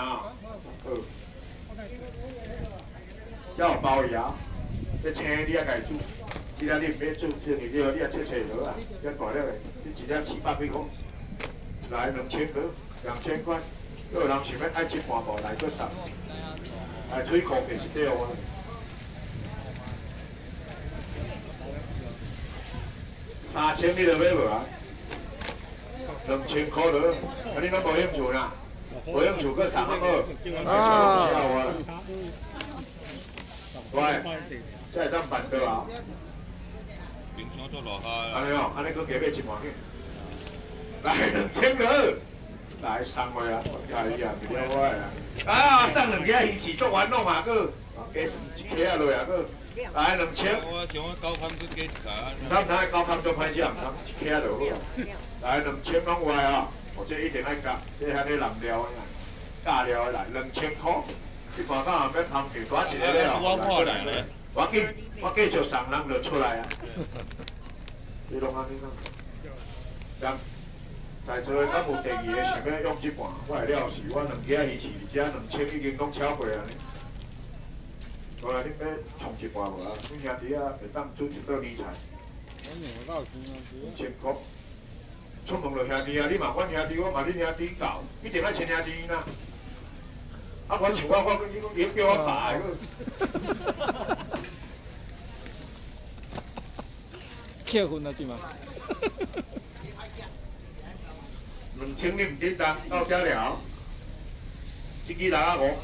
啊，好。叫包牙，这青你也家煮，其他你唔免煮，青你你你也切切好啊，这大了的，你一只四百几块，来两千块，两千块，有人想要爱一半无来，搁送，来推壳也是对哦。三千你就买无啊？两千块了，啊你拢无用厝啦？无用厝搁送好无？啊！喂，这系当办的啊？冰箱做落下。安尼哦，安尼搁加买一万去。来两千个，来送我啊！哎呀，不了我啊！啊，上两只鱼翅做完弄嘛，搁加一克啊落啊，搁来两千。我想我高康去加一卡。唔通唔通高康做歹食，唔通一克就好。来两千拢有啊！我这一定爱加，这遐尼蓝料啊，加料来两千块。你看看后面旁边多一个了，我过来了。我继我继续送人就出来啊！你拢安尼喏，人在座的敢有第二个想要用一半，我来了是我两家鱼翅，而且两千已经拢超过啊！过来，你要冲一半无啊？阮兄弟啊，会当煮一道年菜。千块，出门就兄弟啊！你嘛阮兄弟，我嘛你兄弟搞，一定爱亲兄弟呐！啊！我像我，我讲你讲你叫我爸个。结婚了对吗？两千你唔简单，到这了。一支六啊五，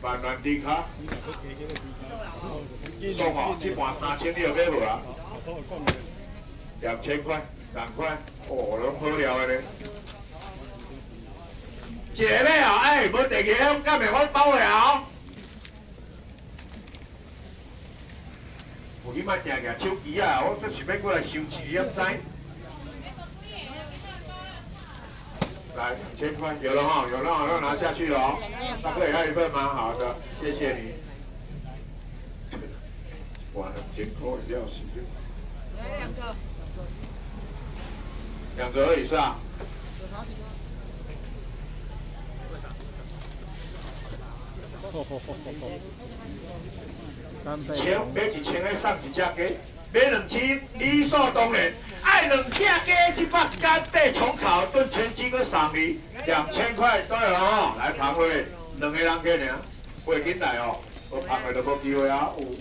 万万低卡。讲哦，这盘三千你有买无啊？两千块，两块，哦，拢好料的咧。一个咩啊？哎，无第二个，今日我包了。有你莫定定手机啊！我说想要过来收钱，你唔知？来，两千块，有了哈，有了，要拿下去了哦。大哥也要一份吗？好的，谢谢你。哇，两千块要死！来两个。两个而已是吧？千买一千个送一只鸡，买两千理所当然。爱两只鸡，一百干地虫草炖全鸡个送你两千块对哦。来旁位，两个人给呢，会进来哦。我旁位都无机会啊。五、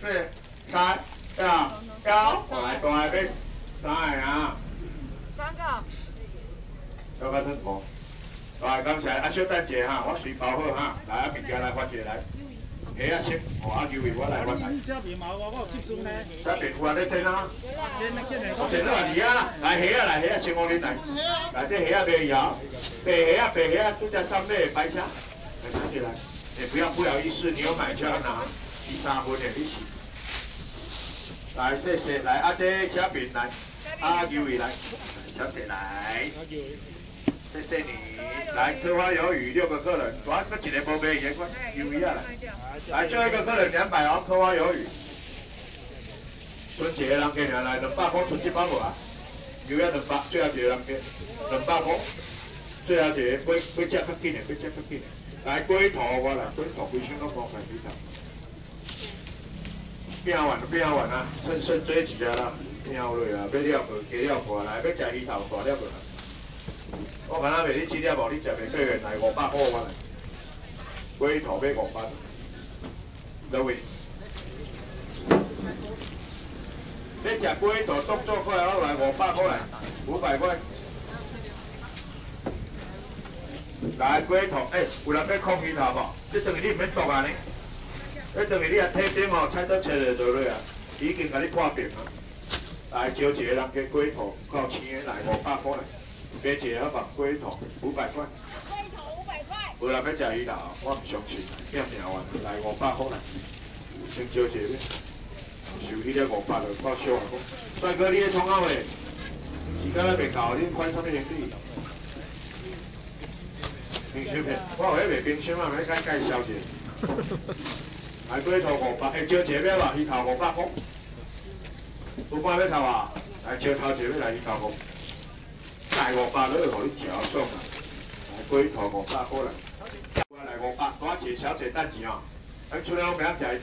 四、三、二、幺，我来大个买三个啊。三个。要不要成功？来，刚才阿小等者哈，我水包好哈，来啊，物件来发一个来。虾啊先，哦阿球员我来我来。小便毛我我有接送呢。小便有啊，你整啊。整啊，整啊。来啊，来虾啊来虾啊，先我你来。来这虾啊白牙，白虾啊白虾啊，都在上面白虾，来拿起来。你不要不好意思，你要买就要拿，第三份的一起。来谢谢，来阿姐小便来，阿球员来，小姐来。谢谢。你，来客花鱿鱼六个客人，哇，这几年没买盐块，有一样来，来最后一个客人两百哦，客花鱿鱼，春节人给你来两百块，春节包无啊？有一两百，最后一个人给两百块，最后一个龟龟只较紧的，龟只较紧的，来龟头我来，龟头龟胸都放块龟头，变完了变完了，趁胜追起来了，秒落啊，要了无，加了无来，要食鱼头大了无？我看下袂你煮了无？你食袂过个来五百块我来，龟头买五百，两位。你食龟头动作快，我来五百块来，五百块。来龟头，哎，有人要控鱼头无？这等于你唔免剁啊呢？这等于你啊体点哦，菜刀切就落啊，已经甲你破平啊。来招一个人给龟头，够钱来五百块来。别姐要把龟头五百块，龟头五百块。有人要食鱼头，我唔相信，拼命完来五百块来，先招一个，收迄个五百就够少啊！帅哥，你咧创啥嘞？时间咧未到，你款啥物兄弟？冰箱片，我有迄卖冰箱啊，要甲介绍者。来龟头五百，会招一个吧？鱼头五百块。有半要抽啊？来招头一个来鱼头五。大五百都要互你食爽啊！龟头五百过来，一个小姐等钱哦。咱出来我明仔食，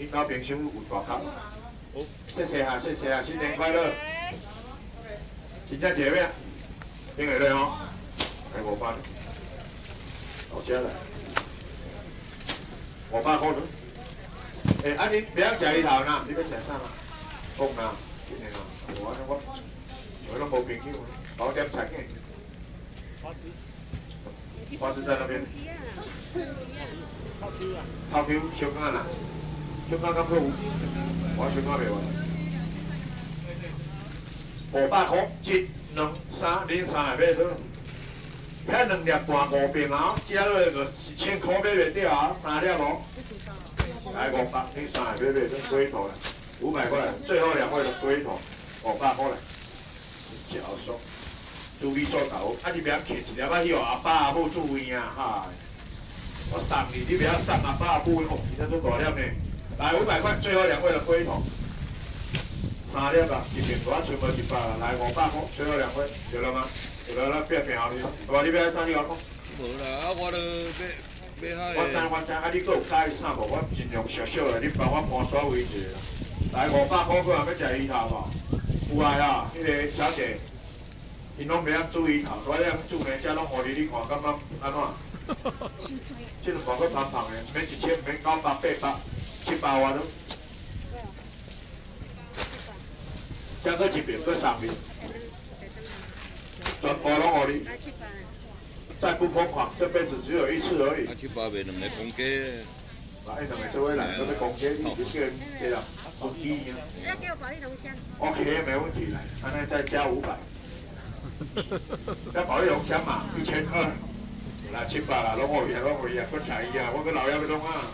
恁家冰箱有大坑。好，谢谢哈，谢谢啊，新年快乐。真正姐妹，听下来哦，来五百，好吃啦，五百块了。诶，啊你不要食鱼头呐，你要食啥嘛？公呐，今年啊，我我我拢无冰箱，搞点菜去。花枝在那边。套 Q 小干啦，小干咁好，我小干未完。五百块，一、两、三，连三个买到。遐两粒半五平啊，加落个一千块买袂掉啊，三粒无。来五百，连三个买买到龟头啦，五百块，最后两位的龟头，五百块来，脚爽。注意做头，啊你不要客一粒啊，许阿爸阿母注意啊，哈。我送你，你不要送阿爸阿母哦，其他都大粒呢。来五百块，最后两位的龟头，三粒啊，一边多，全部一百了。来五百块，最后两位，对了吗？对了，那变变好你，我你不要送你阿公。无啦，啊我都我知我知，啊你搁有介绍无？我尽量小小的，你帮我盘刷位置啦。来五百块，搁还要食鱼头无？有啊啦，迄个小姐。因拢袂晓煮鱼头，我咧煮呢，只拢互你你看，感觉安怎？即个看个胖胖的，免一千，免九百、八百、七百外都。加个一边，搁三边，全部拢互你。再不疯狂，这辈子只有一次而已。七八百两个公鸡。来，两个这位来，这个公鸡，你就叫对啦，公鸡。要给我保利龙虾。OK，没问题，来，安尼再加五百。要保利龙虾嘛，一千二，来七百啦，拢我伊啊，拢我伊啊，不便宜啊，我跟老幺要弄啊，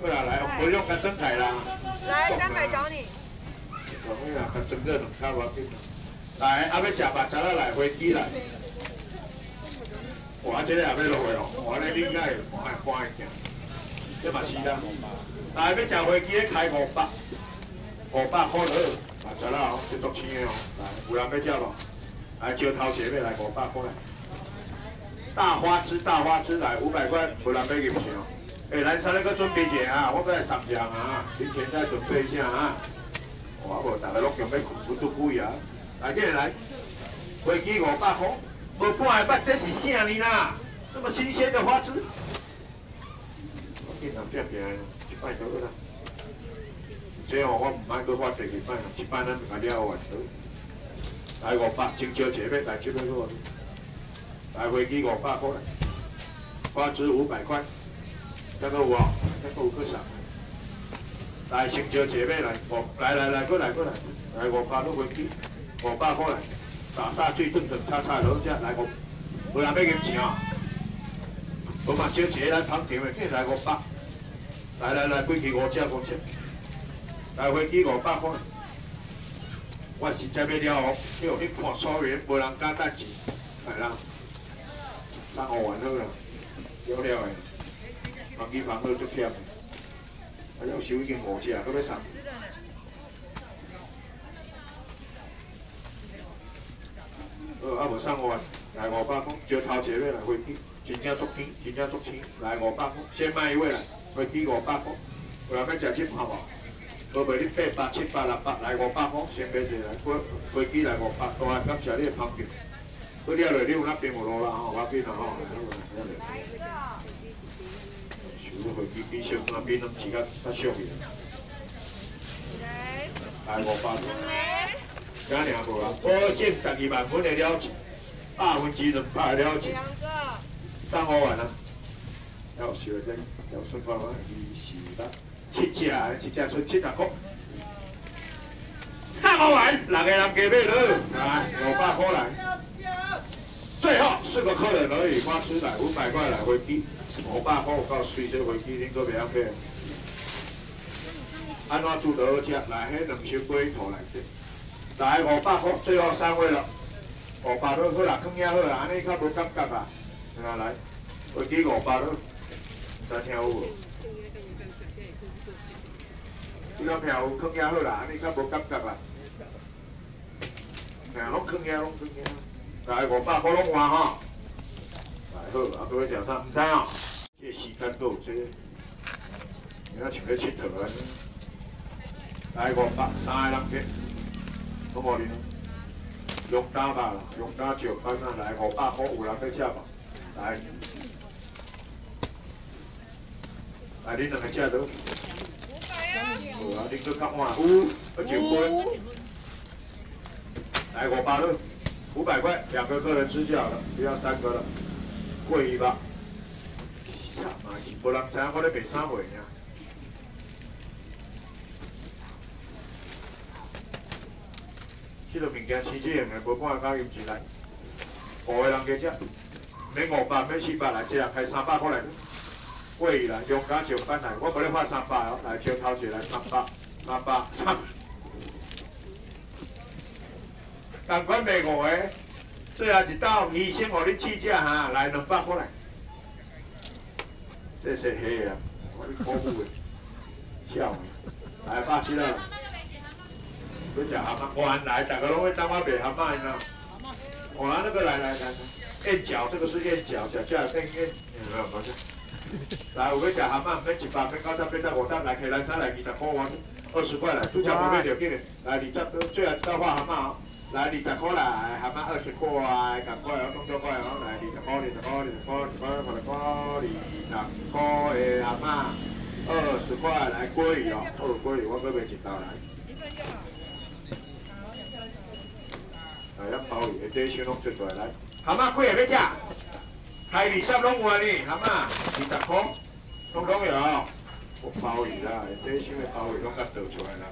过来来，不用跟真台啦，来三百找你，怎么样？跟真热两卡我给来，阿要食吧，查啦来飞机来，我这个也要落去哦，我咧应该看看一下，这嘛是啦，来要食飞机开五百，五百块了，啊，查啦哦，这足钱的哦，来，有人要食咯。来，就掏前面来五百块，大花枝，大花枝来五百块，不然买给不行哦。哎，来三那个准备一下啊，我再上香啊，提前再准备一下啊。我无大家拢用要苦都贵啊。来，进来，飞机五百块，无半个这是啥呢啦？这么新鲜的花枝，我经常变变，一百多啦。这样我唔买多花第几摆，一摆咱就了完了。来五百，青椒姐妹来这边做，来飞机五百块，花枝五百块，这个有啊，这个有去上。来青椒姐妹来，我来来来过来过来，来五百都飞机，五百块来，打沙最正正叉叉楼只来五，有人要金钱啊？我嘛少一个来捧场的，这来五百，来来来飞机五只五只，来回去五百块。我实在要了哦，因为你看所员无人敢等钱，系啦，三五万好啦，了了的，房机房都足欠，还要收已经五只，搁要三。呃，啊无三五万，来五百块，就头一位来飞机，真正足天，真正足天，来五百块，先卖一位来，飞机五百块，有人要食七拍无？无袂你八百、七百、六百来五百块，先买一来，飞飞机来五百，多谢感谢你的捧场。好了嘞，你有那边无路啦吼，我边啦吼。想到飞机比上那边拢时间较少去。来五百块。今年无啊，保证十二万分的了钱，百分之两百的了钱。两个。三五万啊。要小心，要顺发万二四百。七只，一只出七十块，三百万，六个人加买了，来五百块来，最后四个客人而已，花出来五百块来回机，五百块够随这回机，恁个袂晓买。安怎煮得好吃？来，迄两箱龟头来吃，来五百块，最后三位了，五百块好啦，更加好啦，安尼较无感觉啊，来来，飞机五百块，再听有无？你个票有坑遐好啦，你较无感觉啦。吓，拢坑遐，拢坑遐。来五百块拢换吼。来好，啊各位早上，唔知哦。这时间够这，你看像咧佚佗安尼，来五百三个人去，好无哩？用单吧，用单就班啊，来五百块有人要吃无？来，来恁两个吃倒。有啊，恁搁较晚有，搁酒杯。来五百了，五百块，两个客人吃就好了，不要三个了，贵一吧。啥嘛是，无人知影我咧卖啥货呢？这个物件生这样的，无半个银钱来，五个人加食，免五百，免四百来这开三百块来。贵啦，用家上班来，我无咧发三百哦，来招头一来三百，三百，三。但款卖五个，最后一道鱼先互你试食哈，来两百块来。谢谢嘿啊，我哩可恶的，笑，来百七了。要食蛤蟆，我来，大家拢会当我卖蛤蟆呢。我拿那个来来来，燕饺，这个是燕饺，小价燕燕，没有没有。来，有要食蛤蟆，免一百，免九十，免十五十，来客人餐来二十块元，二十块来，拄则不买就紧嘞。来二十，最后一道画蛤蟆哦。来二十块来，蛤蟆二十块，赶快哦，动作快哦，来二十块，二十块，二十块，二十块，二十块，二十块的蛤蟆，二十块来鲑鱼哦，二鲑鱼我搁买一道来。来，咱鲍鱼的底先拢出出来，来，蛤蟆几个要食？开二十拢有啊你，蛤蟆二十块，通通有。我鲍鱼啦，底先的鲍鱼拢甲倒出来啦。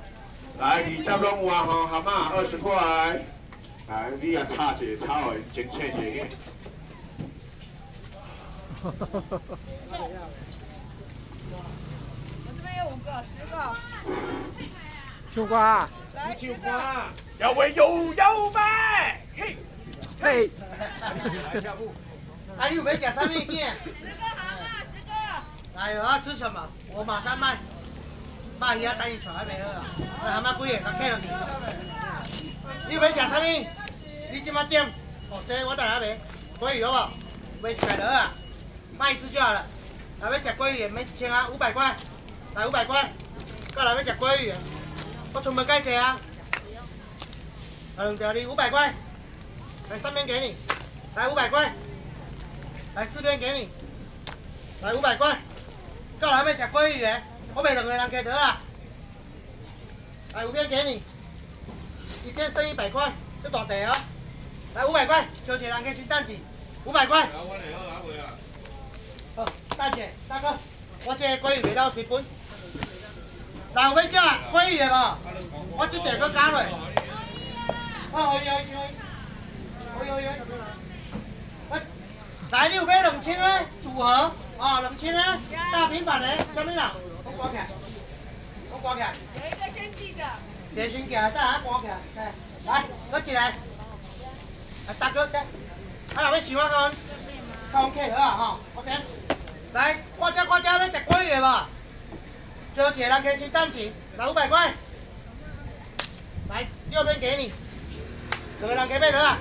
来，二十拢有啊吼，蛤蟆二十块。来，你也炒一个，炒的真切一个。我这边有五个，十个。秋瓜。来，秋瓜。要为有有卖，嘿，嘿。阿你有没吃什么面？十个蛤蟆，十个。来，我要吃什么？我马上卖。卖鱼啊，等伊出还没好啊。来，蛤蟆几个？甲客落去。你有没吃什么？你今晚点？哦，这我带来没。鲑鱼好无？卖一百得啊，卖一次就好了。来，要吃鲑鱼，没一千啊，五百块。来，五百块。过来要吃鲑鱼，我全部介济啊。来两条你五百块。来三面给你。来五百块。来四边给你。来五百块。过来要吃鲑鱼的。我卖两个人给得啊！来五边给你，一边剩一百块，这大地哦。来五百块，小姐人给先等一五百块。好，大姐大哥，我这鲑鱼卖到水本。来有要食鲑鱼的无？我这地搁加落。好，可以可以可以，可以可以。千个组合，啊两千个大平板的，什么人？我关起来，我关起来。有一个先记着。这先记来，等下关起来。来，搁一个。来，大哥，来。啊，若要喜欢看，看客好啊，哈，OK。来，我这我这要食鲑鱼无？最后一个人开始等钱，来五百块。来，右边给你。两个人给买得啊？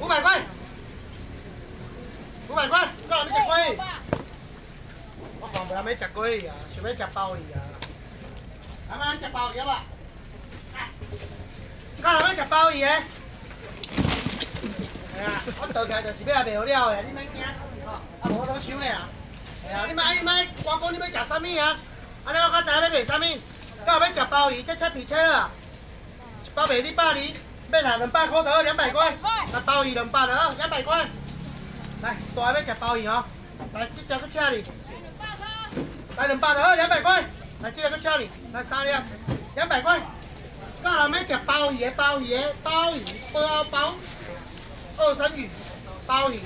五百块。五百块，过来要食鲑鱼。我讲无人要食鲑鱼啊，想要食鲍鱼啊。阿妈食鲍鱼好无？来，到人要食鲍鱼诶。系啊，我倒起来就是要卖好了诶，你免惊，吼，啊无我拢想诶啦。系啊，你莫你莫我讲你要食啥物啊？安尼我较知影要卖啥物。到要食鲍鱼，这切皮切了。一包卖你百二，买哪两百块得两百块。那鲍鱼两百得两百块。来，大要食鲍鱼吼，来这条去请你。来两百就好，两百块。来，这个去请你，来三粒，两百块。到人要食鲍鱼的，鲍鱼的，鲍鱼包包，二生鱼，鲍鱼。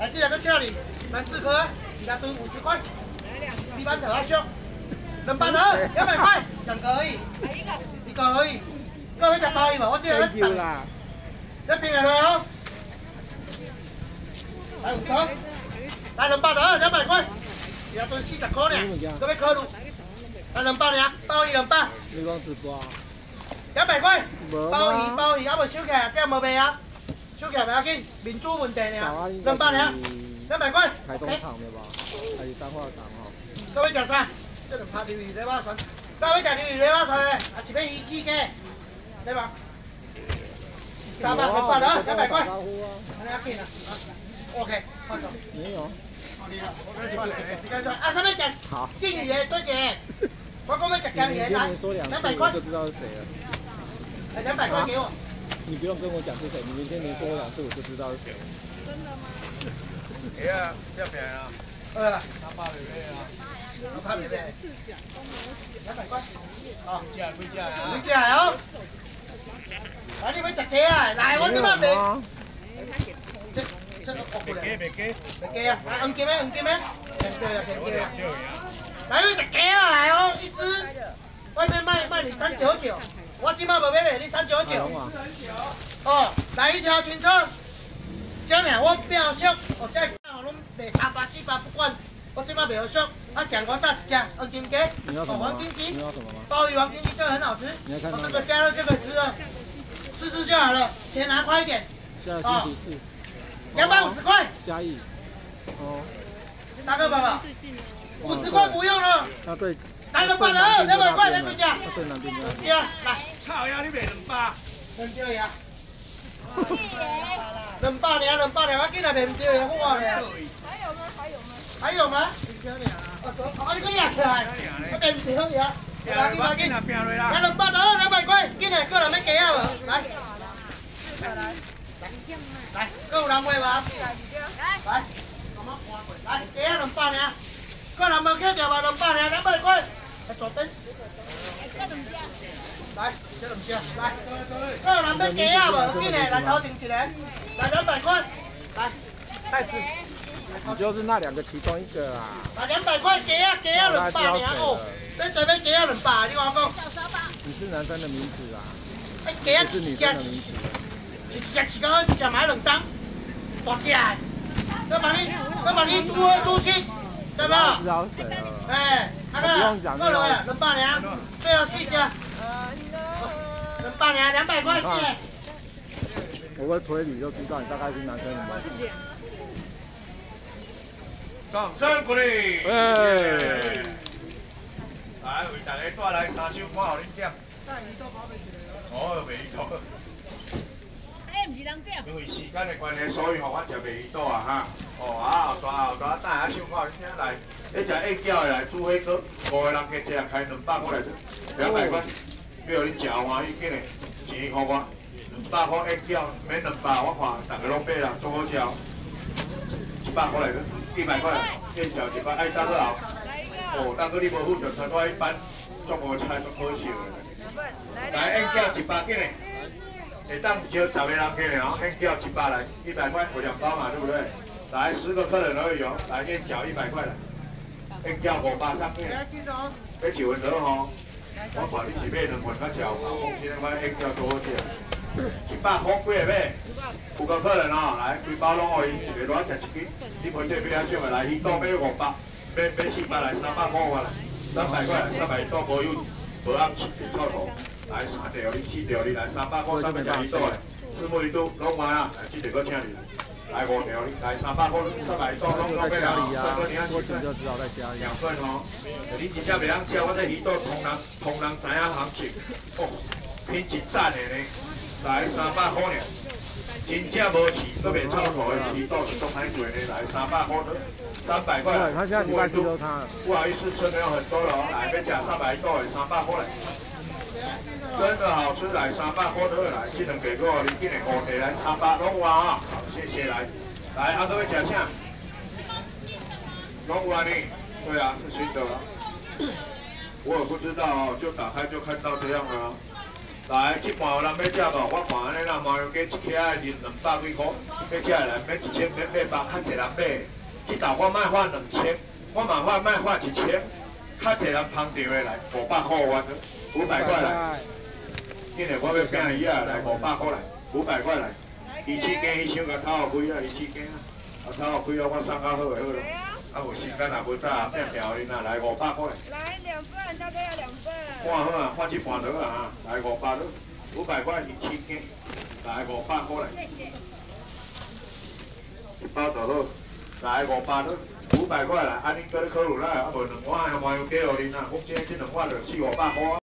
来，这个去请你，来四颗，一大堆五十块。一般头啊小，两百头，两百块，两个而已。一个而已。各位食鲍鱼无？我这个要送。一边来哦。来五颗。来两百头，两百块，一大堆四十块呢，各位考虑。来两百呢，包鱼两百。你讲直播。两百块，包鱼包鱼，还无收起来，这样无卖啊？收起来不要紧，民主问题呢，两百呢。两百块。台东厂的吧？还是彰化厂哦？各位食啥？这两拍鱿鱼雷巴船。各位食鱿鱼雷巴船的，还是要鱼翅鸡？对吧？三百两百的，两百块。？OK，换走。没有。啊，什么食？好。金鱼的多钱？我讲要食江鱼的，来，两百块。就知道是谁了。哎，两百块给我。你不用跟我讲是谁，你明天你说我两次，我就知道是谁。真的吗？哎呀，这边啊。呃。三百六啊。三百六。两百块。好。几只？几只啊？几只哦？来，你要食鸡啊？来，我这边卖。来。别鸡，别鸡啊！来，一只鸡啊！来哦，一只。外面卖卖你三九九。我今麦无买卖，你三九九。哦，来一条清楚。这样我变俗，哦，这我拢卖三八四八不管，我今麦袂好俗。啊，讲我炸一只黄金鸡，哦，黄金鸡，鲍鱼黄金鸡这个很好吃。我这个加热就可以吃了，试试就好了，钱拿快一点。啊，两百五十块。加一。哦。大哥爸爸，五十块不用了。啊对。来两百二，两百块两个价。对南边的。对啊，来。靠呀，你卖两百。两对呀。两百两，两百两，我今日卖唔对呀，我咧。还有吗？还有吗？还有吗？两两啊。哦，你个两起来，我订唔对呀。来，你快紧。来两百二，两百块，今日个人要加啊无？来。来。来，够人买吗？来。来。来，加啊两百两。个人要加就话两百两，两百块。来坐定。来，这两只，来。个人要加啊无？今日来头前一个，来两百块。来，再吃。你就是那两个其中一个啊。来两百块加啊加啊两百两哦。你这边加啊两百，你话讲。你是男生的名字啊。哎，加啊一只，一只一个好，一只买两担，大只的。我帮你，我帮你煮好煮熟，对吧？哎，那个，够了没？两百两，最后四只。两百两，两百块钱。我会推理就知道你大概是男生的吗？掌声鼓励！哎，来为大家带来三首歌，互恁点。哦，袂到。哎，唔是人点。因为时间的关系，所以吼我食袂到啊哈。哦啊，后大后大等下首歌，恁听来。你食 egg 饺的来煮火锅，五个人加食开两百块来，两百块。要恁食欢喜，紧嘞，钱给我。两百块 egg 饺，免两百，我看大家拢买啦，做好食。一百块来个。一百块，见小一百，哎，大哥好。哦，大哥你无付就穿我一般，中午菜都可惜了。来，应叫一百斤的，会当招十个人客了，应叫一百来，一百块，有两包嘛，对不对？来，十个客人而已哦，来，应叫一百块来，应叫五百三斤。要一份多吼，我看你是买两份较少，我今天买应叫多些。一百块几个买？有个客人哦，来，规包拢可以，一个乱食一斤。你陪这边啊少个来，鱼刀买五百，买买七百来，三百块我来，三百块，三百刀无有，无暗切臭头，来三条你四条你来，三百块三百只鱼刀的，四目鱼刀拢买啊，来，这个搁请你，来五条你来三百块三百刀拢拢买啊，三个你啊，两份哦，你真正袂晓吃，我这鱼刀同人同人知影行情，哦，品质赞的呢。来三百块呢，真正无钱，都袂臭头的，鱼肚是做太贵的，来三百块，三百块。他现在礼拜四都他。不好意思，车没有很多了哦，来要吃三百多的，三百块嘞。真的好吃，来三百块都来，这两个我你今日五提来三百拢有啊，好谢谢来。来阿哥要吃啥？拢有啊你？对啊，是新的。我也不知道哦，就打开就看到这样了。来，这盘有人要吃无？我看安尼啦，麻油鸡一克，二两百几块，要吃来免一千，免八百，较济人买。这道我卖发两千，我嘛发卖发一千，较济人捧着的来，五百块我五百块来。今天我要变鱼啊，来五百块来，五百块来。鱼翅羹伊想甲头后开啊，鱼翅羹啊，啊头后开啊，我送较好个好咯。啊，有时间也无早，变漂亮啊，来五百块。来两份，大概要两份。看好啊，换一盘落啊，来五百落，五百块一千斤，来五百块来。一包就好，来五百都五百块啦，安尼搁咧考虑啦，啊无两碗的麻油鸡互恁啊，我今日这两碗就四五百块。